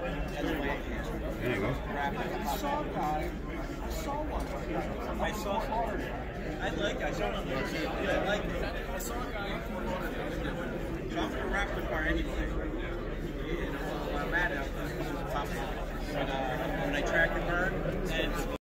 There you go. I saw a guy. I saw one. I saw hard. I like. I saw him. Yeah, I like it. I saw a guy I'm gonna a the car anyway. Yeah, it mad out there. But uh, when I track him.